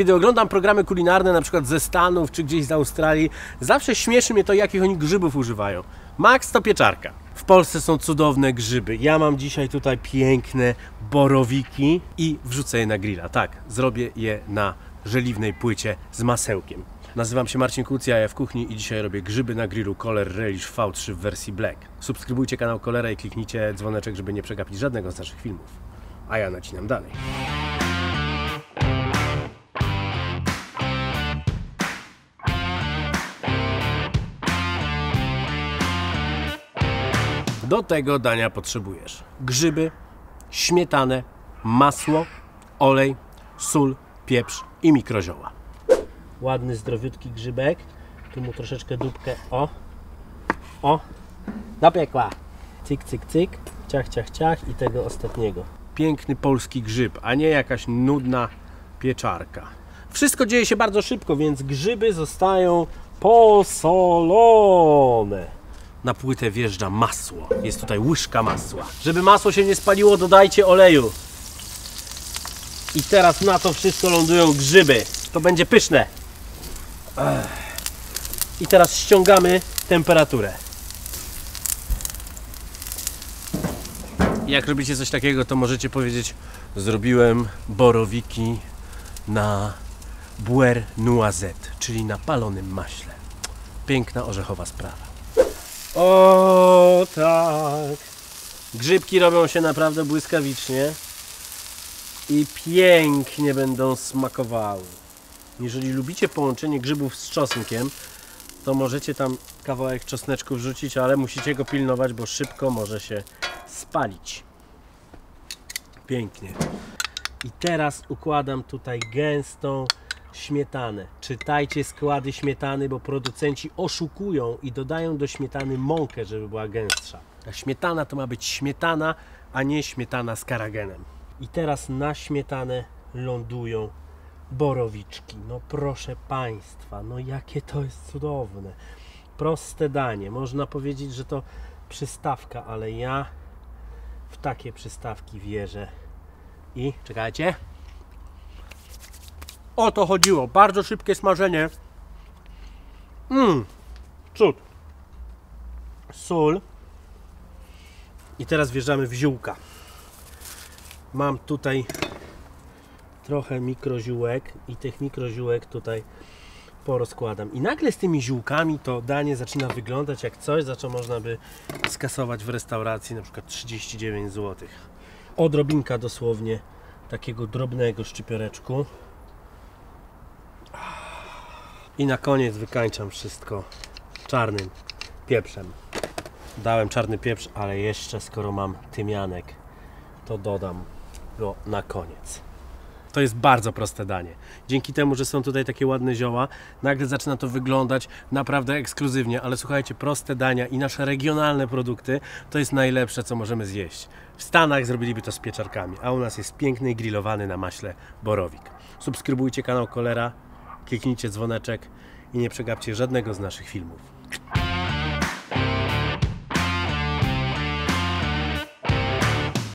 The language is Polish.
Kiedy oglądam programy kulinarne, na przykład ze Stanów czy gdzieś z Australii, zawsze śmieszy mnie to, jakich oni grzybów używają. Max to pieczarka. W Polsce są cudowne grzyby. Ja mam dzisiaj tutaj piękne borowiki i wrzucę je na grilla. Tak, zrobię je na żeliwnej płycie z masełkiem. Nazywam się Marcin Kucja, ja w kuchni i dzisiaj robię grzyby na grillu Koller Relish V3 w wersji Black. Subskrybujcie kanał Kolera i kliknijcie dzwoneczek, żeby nie przegapić żadnego z naszych filmów. A ja nacinam dalej. Do tego dania potrzebujesz grzyby, śmietanę, masło, olej, sól, pieprz i mikrozioła. Ładny, zdrowiutki grzybek. Tu mu troszeczkę dupkę. O, o, do piekła. Cyk, cyk, cyk. Ciach, ciach, ciach i tego ostatniego. Piękny polski grzyb, a nie jakaś nudna pieczarka. Wszystko dzieje się bardzo szybko, więc grzyby zostają posolone. Na płytę wjeżdża masło. Jest tutaj łyżka masła. Żeby masło się nie spaliło, dodajcie oleju. I teraz na to wszystko lądują grzyby. To będzie pyszne. I teraz ściągamy temperaturę. Jak robicie coś takiego, to możecie powiedzieć: Zrobiłem borowiki na Buer Noisette, czyli na palonym maśle. Piękna orzechowa sprawa. O tak. Grzybki robią się naprawdę błyskawicznie i pięknie będą smakowały. Jeżeli lubicie połączenie grzybów z czosnkiem, to możecie tam kawałek czosneczku wrzucić, ale musicie go pilnować, bo szybko może się spalić. Pięknie. I teraz układam tutaj gęstą śmietanę. Czytajcie składy śmietany, bo producenci oszukują i dodają do śmietany mąkę, żeby była gęstsza. A śmietana to ma być śmietana, a nie śmietana z karagenem. I teraz na śmietanę lądują borowiczki. No proszę Państwa, no jakie to jest cudowne. Proste danie. Można powiedzieć, że to przystawka, ale ja w takie przystawki wierzę. I czekajcie. O to chodziło. Bardzo szybkie smażenie. Mmm, cud. Sól. I teraz wjeżdżamy w ziółka. Mam tutaj trochę mikroziółek i tych mikroziółek tutaj porozkładam. I nagle z tymi ziółkami to danie zaczyna wyglądać jak coś, za co można by skasować w restauracji na przykład 39 zł. Odrobinka dosłownie takiego drobnego szczypioreczku. I na koniec wykańczam wszystko czarnym pieprzem. Dałem czarny pieprz, ale jeszcze skoro mam tymianek, to dodam go na koniec. To jest bardzo proste danie. Dzięki temu, że są tutaj takie ładne zioła, nagle zaczyna to wyglądać naprawdę ekskluzywnie, ale słuchajcie, proste dania i nasze regionalne produkty to jest najlepsze, co możemy zjeść. W Stanach zrobiliby to z pieczarkami, a u nas jest piękny grillowany na maśle borowik. Subskrybujcie kanał Kolera, kliknijcie dzwoneczek i nie przegapcie żadnego z naszych filmów.